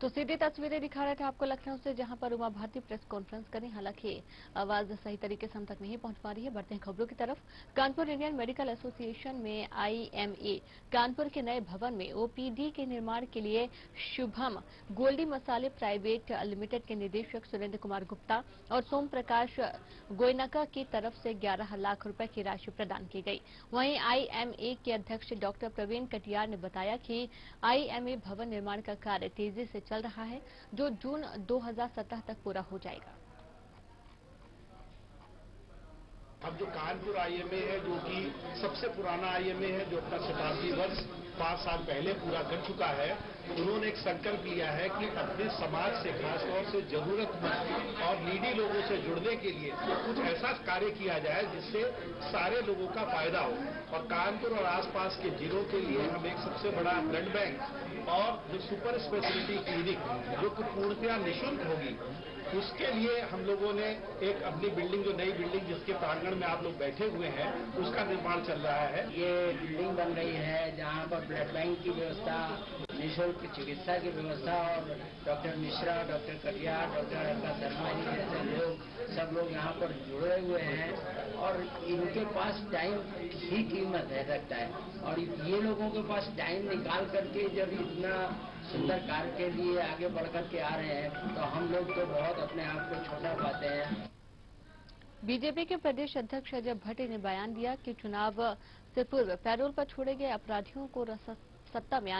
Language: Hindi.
तो सीधी तस्वीरें दिखा रहे थे आपको लखनऊ से, जहाँ पर उमा भारती प्रेस कॉन्फ्रेंस करें। हालाँकि आवाज़ सही तरीके से हम तक नहीं पहुँच पा रही है। बढ़ते हैं खबरों की तरफ़। कानपुर इंडियन मेडिकल एसोसिएशन में आईएमए, कानपुर के नए भवन में ओपीडी के निर्माण के लिए शुभम, गोल्डी मसाले प्राइवेट लिमिटेड के निदेशक सुरेंद्र कुमार गुप्ता और सोम प्रकाश गोयनका की तरफ़ से 11 लाख रुपए की राशि प्रदान की गई। वहीं आईएमए के अध्यक्ष डॉक्टर प्रवीण कटियार ने बताया कि आईएमए भवन निर्माण का कार्य तेज़ी से चल रहा है, जो जून 2017 तक पूरा हो जाएगा। अब जो कानपुर आईएमए है, जो कि सबसे पुराना आईएमए है, जो अपना शताब्दी वर्ष पाँच साल पहले पूरा कर चुका है उन्होंने एक संकल्प लिया है कि अपने समाज से खासतौर से जरूरतमंद और नीडी लोगों से जुड़ने के लिए कुछ ऐसा कार्य किया जाए जिससे सारे लोगों का फ़ायदा हो। और कानपुर और आसपास के जिलों के लिए हम एक सबसे बड़ा ब्लड बैंक और जो सुपर स्पेशलिटी क्लिनिक जो कि पूर्णतया निःशुल्क होगी, उसके लिए हम लोगों ने एक अपनी बिल्डिंग, जो नई बिल्डिंग जिसके प्रांगण में आप लोग बैठे हुए हैं, उसका निर्माण चल रहा है। ये बिल्डिंग बन रही है जहाँ पर ब्लड बैंक की व्यवस्था निःशुल्क चिकित्सा की व्यवस्था और doctor Mishra, doctor Katiyar doctor Arka Sharma ji जैसे लोग, सब लोग यहाँ पर जुड़े हुए हैं और इनके पास टाइम ही कीमत है, रखता है। और ये लोगों के पास टाइम निकाल करके जब इतना सुंदर कार्य के लिए आगे बढ़ करके आ रहे हैं तो हम लोग तो बहुत अपने आप को छोटा पाते हैं। बीजेपी के प्रदेश अध्यक्ष अजय भट्ट ने बयान दिया कि चुनाव से पूर्व पैरोल पर छोड़े गए अपराधियों को सत्ता में